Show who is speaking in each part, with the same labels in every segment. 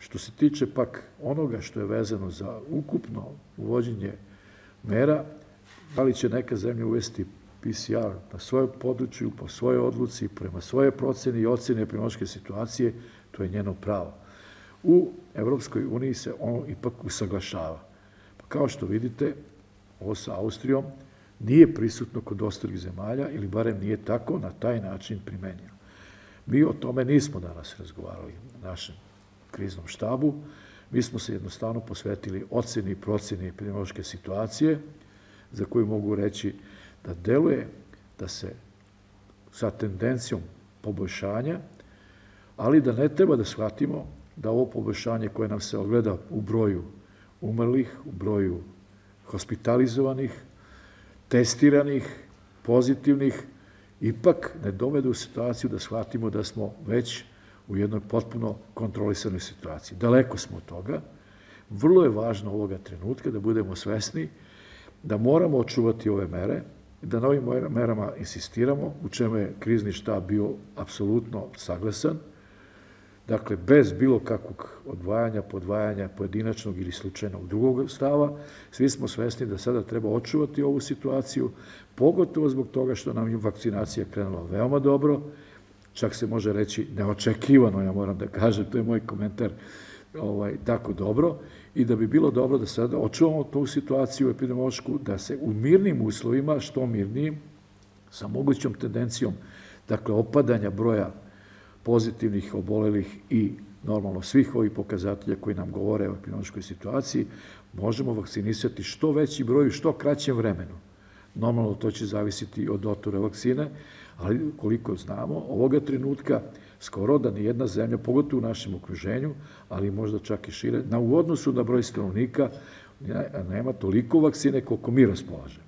Speaker 1: Što se tiče pak onoga što je vezano za ukupno uvođenje mera, da li će neka zemlja uvesti PCR na svojom području, po svojoj odluci, prema svoje proceni i oceni epidemiološke situacije, to je njeno pravo. U Evropskoj uniji se ono ipak usaglašava. Pa kao što vidite, ovo sa Austrijom nije prisutno kod ostalih zemalja, ili barem nije tako na taj način primenjeno. Mi o tome nismo danas razgovarali na našem kriznom štabu. Mi smo se jednostavno posvetili oceni i proceni epidemiološke situacije, za koju mogu reći da deluje da se sa tendencijom poboljšanja, ali da ne treba da shvatimo da ovo poboljšanje koje nam se ogleda u broju umrlih, u broju hospitalizovanih, testiranih, pozitivnih, ipak ne dovede u situaciju da shvatimo da smo već u jednoj potpuno kontrolisanoj situaciji. Daleko smo od toga. Vrlo je važno ovoga trenutka da budemo svesni da moramo očuvati ove mere, da na ovim merama insistiramo, u čemu je krizni štab bio apsolutno saglasan, dakle, bez bilo kakvog odvajanja, podvajanja pojedinačnog ili slučajnog drugog stava, svi smo svesni da sada treba očuvati ovu situaciju, pogotovo zbog toga što nam je vakcinacija krenula veoma dobro, čak se može reći neočekivano, ja moram da kažem, to je moj komentar, ovaj, tako dobro, i da bi bilo dobro da sada očuvamo tu situaciju epidemiološku, da se u mirnim uslovima, što mirnijim, sa mogućom tendencijom, dakle, opadanja broja pozitivnih, obolelih i normalno svih ovih pokazatelja koji nam govore o epidemiološkoj situaciji, možemo vakcinisati što veći broj u što kraćem vremenu. Normalno to će zavisiti od otura vakcine, ali koliko znamo, ovoga trenutka skoro da ni jedna zemlja, pogotovo u našem okruženju, ali možda čak i šire, na u odnosu na broj stanovnika nema toliko vakcine koliko mi raspolažemo.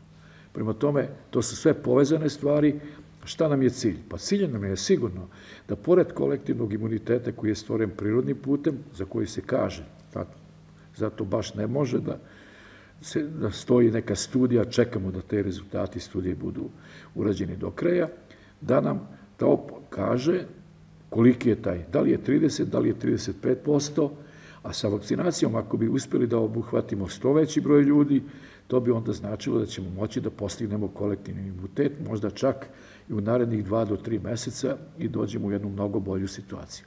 Speaker 1: Prema tome, to su sve povezane stvari. Šta nam je cilj? Pa cilj nam je sigurno da pored kolektivnog imuniteta koji je stvoren prirodnim putem, za koji se kaže, zato baš ne može da se, da stoji neka studija, čekamo da te rezultati studije budu urađeni do kraja, da nam to kaže koliki je taj, da li je 30, da li je 35%, a sa vakcinacijom, ako bi uspeli da obuhvatimo što veći broj ljudi, to bi onda značilo da ćemo moći da postignemo kolektivni imunitet, možda čak i u narednih dva do tri meseca i dođemo u jednu mnogo bolju situaciju.